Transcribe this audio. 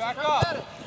Back up.